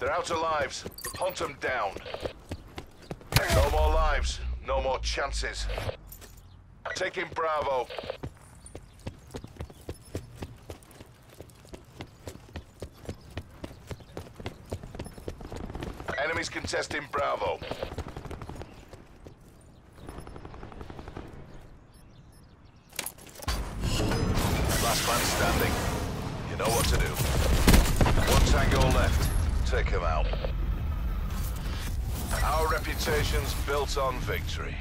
They're out of lives. Hunt them down. No more lives. No more chances. Taking Bravo. Enemies contesting Bravo. Last man standing. You know what to do. One tango left. Take him out. Our reputation's built on victory.